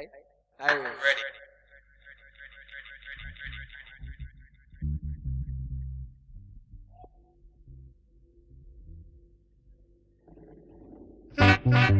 Hey. Ready. I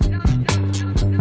なるほど。